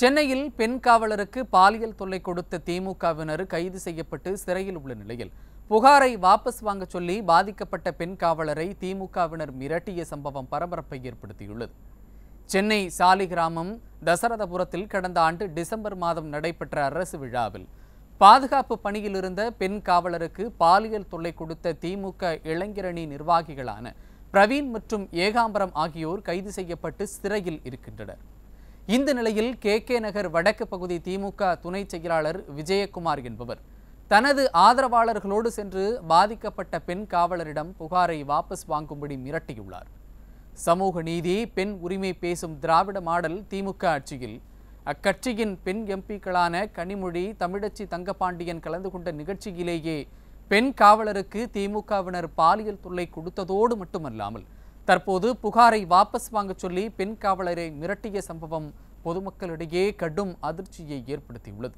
சென்னையில் பெண் காவலருக்கு பாலியல் தொல்லை கொடுத்த திமுகவினர் கைது செய்யப்பட்டு சிறையில் உள்ள நிலையில். புகாரை வாபஸ் வாங்க சொல்லி பாதிக்கப்பட்ட பெண் காவலரை திமுகவினர் மிரட்டிய சம்பவம் பரபரப்பை ஏற்படுத்தியுள்ளது. சென்னை சாலிகிராமம் தசரதபுரத்தில் கடந்த ஆண்டு டிசம்பர் மாதம் நடைபெற்ற அரசு விழாவில் பாதுகாப்பு பணியில் இருந்த பெண் காவலருக்கு பாலியல் தொல்லை கொடுத்த திமுக இளைஞரணி நிர்வாகிகளான பிரவீன் மற்றும் ஏகாம்பரம் ஆகியோர் கைது செய்யப்பட்டு சிறையில் இருக்கின்றனர். இந்த நிலையில் கே கே நகர் வடக்கு பகுதி திமுக துணை செயலாளர் விஜயகுமார் என்பவர் தனது ஆதரவாளர்களோடு சென்று பாதிக்கப்பட்ட பெண் காவலரிடம் புகாரை வாபஸ் வாங்கும்படி மிரட்டியுள்ளார். சமூக நீதி பெண் உரிமை பேசும் திராவிட மாடல் திமுக ஆட்சியில் அக்கட்சியின் பெண் எம்பிக்களான கனிமொழி தமிழச்சி தங்கபாண்டியன் கலந்து கொண்ட நிகழ்ச்சியிலேயே பெண் காவலருக்கு திமுகவினர் பாலியல் தொல்லை கொடுத்ததோடு மட்டுமல்லாமல் தற்போது புகாரை வாபஸ் வாங்கச் சொல்லி பெண் காவலரை மிரட்டிய சம்பவம் பொதுமக்களிடையே கடும் அதிர்ச்சியை ஏற்படுத்தியுள்ளது.